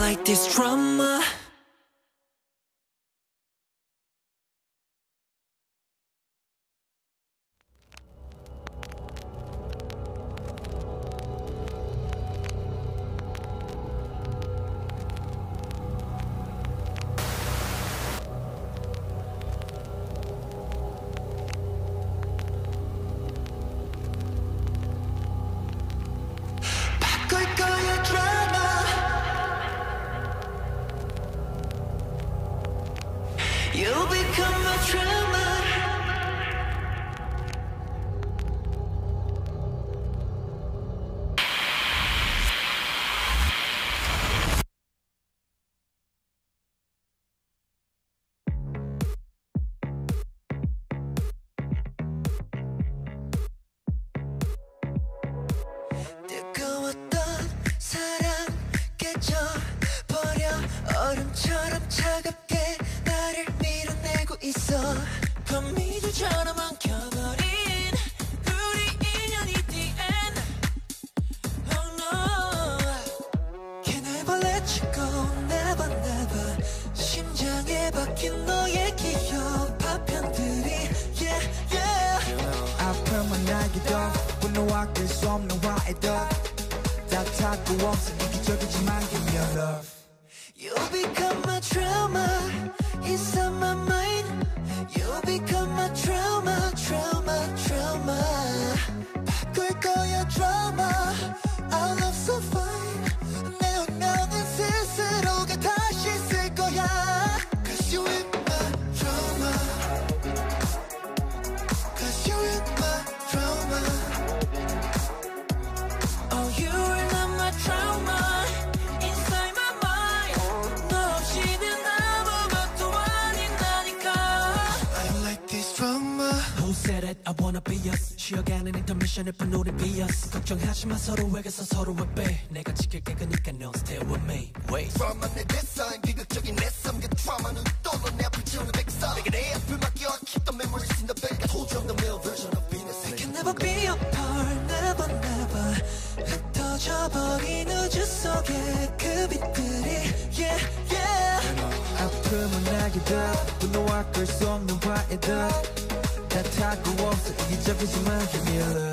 like this drama. You become a drama. 분노와 끌수 없는 화의 덕다 타고 없어 이기적이지만 give me your love You become my trauma inside my mind. You become Who said it? I wanna be us 쉬어가는 인터미션을 푼 우리 비어스 걱정하지 마 서로에게서 서로의 빼 내가 지킬게 그니까 no stay with me Wait 드라마 내 데사인 비극적인 내 삶과 드라마는 떠나내 앞을 채우는 백사 내게 내 앞을 맡겨 I keep the memories in the bag I told you I'm the male version of Venus I can never be apart, never, never. 흩어져 버린 우주 속의 그 빛들이 Yeah, yeah. 아픔은 날개도 분노와 끌수 없는 화의 덕 다 타고 없어 이기적이지만 give me your love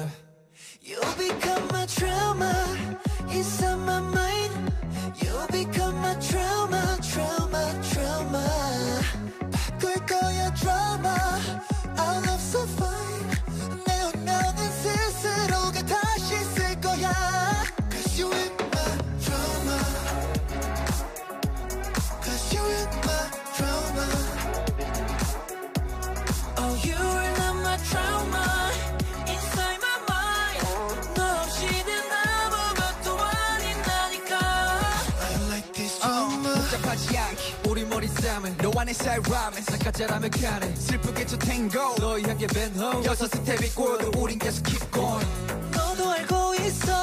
싸움은 너와 내 사이 라면 싹가자라면 가네. 슬프게 저 탱고 너희 향기 벤호. 여섯 스텝이 꼬여도 우린 계속 keep going. 너도 알고 있어.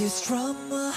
This drama.